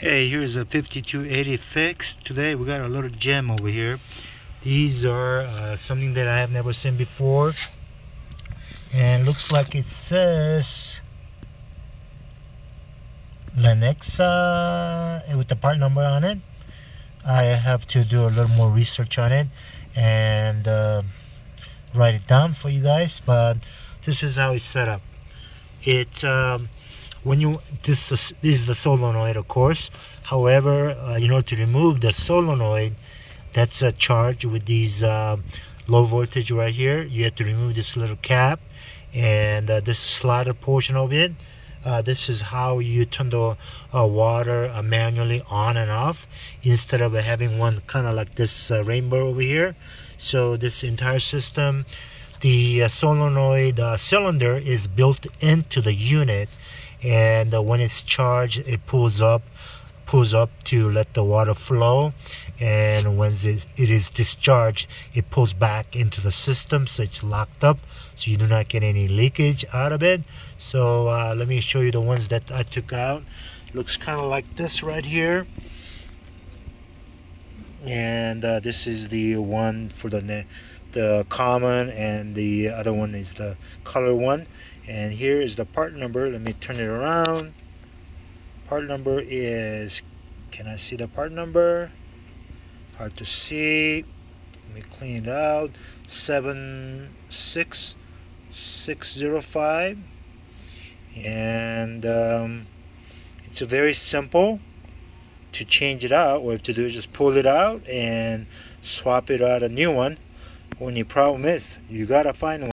Hey, here's a 5280 fix. Today we got a little gem over here. These are uh, something that I have never seen before. And looks like it says Lenexa with the part number on it. I have to do a little more research on it and uh, write it down for you guys. But this is how it's set up. It um, when you this is, this is the solenoid of course. However uh, in order to remove the solenoid that's a charge with these uh, low voltage right here. You have to remove this little cap and uh, this slider portion of it. Uh, this is how you turn the uh, water uh, manually on and off instead of having one kind of like this Rain Bird over here. So this entire system the solenoid cylinder is built into the unit and uh, when it's charged it pulls up pulls up to let the water flow and once it, it is discharged it pulls back into the system so it's locked up so you do not get any leakage out of it. So uh, let me show you the ones that I took out. Looks kind of like this right here. And uh, this is the one for the the common and the other one is the color one. And here is the part number. Let me turn it around. Part number is can I see the part number? Hard to see. Let me clean it out. 76605 and um, it's very simple to change it out. What to do is just pull it out and swap it out a new one when your problem is you gotta find one